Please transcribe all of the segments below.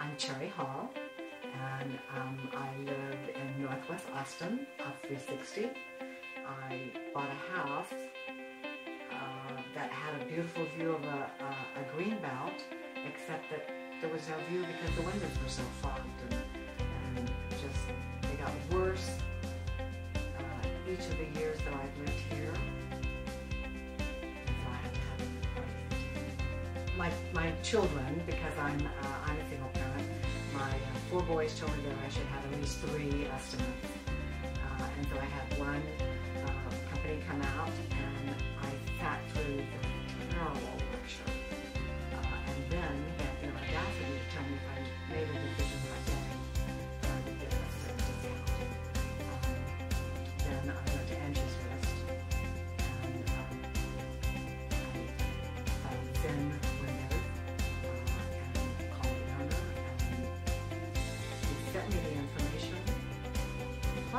I'm Cherry Hall, and um, I live in Northwest Austin off 360. I bought a house uh, that had a beautiful view of a, a, a green belt, except that there was no view because the windows were so fogged and, and just they got worse uh, each of the years that I've lived here. my, my children, because I'm, uh, four boys told me that I should have at least three estimates.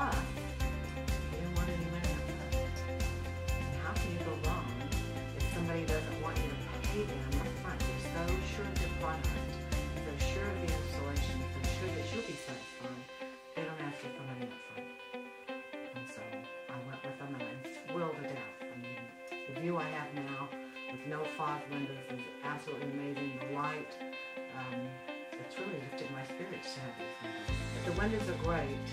Plus, you didn't want any money up front. How can you go wrong if somebody doesn't want you to pay them up front? They're so sure of their product, so sure of the installation, so sure that you'll be satisfied, they don't ask you for money up front. And so I went with them and I'm thrilled to death. I mean, the view I have now with no fog windows is absolutely amazing. The light, um, it's really lifted my spirits to have these windows. The windows are great.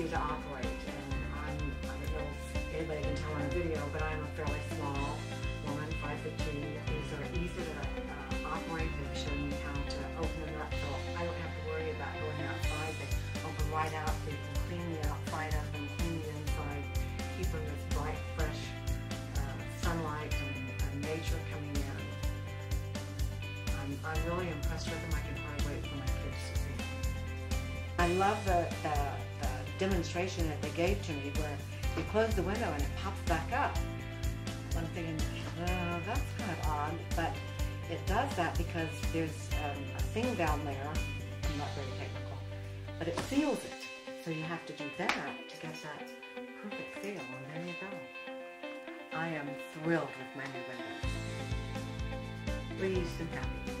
Easy to operate, and I'm, I don't know if anybody can tell on a video, but I'm a fairly small woman, 5 foot 2. These are easy to uh, operate. They've shown me how to open them up so I don't have to worry about going outside. They open right out you can clean the outside of them, clean the inside, keep them with bright, fresh uh, sunlight and, and nature coming in. I'm, I'm really impressed with them. I can hardly wait for my kids to see them. I love the, the demonstration that they gave to me where you close the window and it pops back up. I'm thinking, oh, that's kind of odd, but it does that because there's um, a thing down there. I'm not very technical, but it seals it. So you have to do that to get that perfect seal, and there you go. I am thrilled with my new windows. Pleased and happy.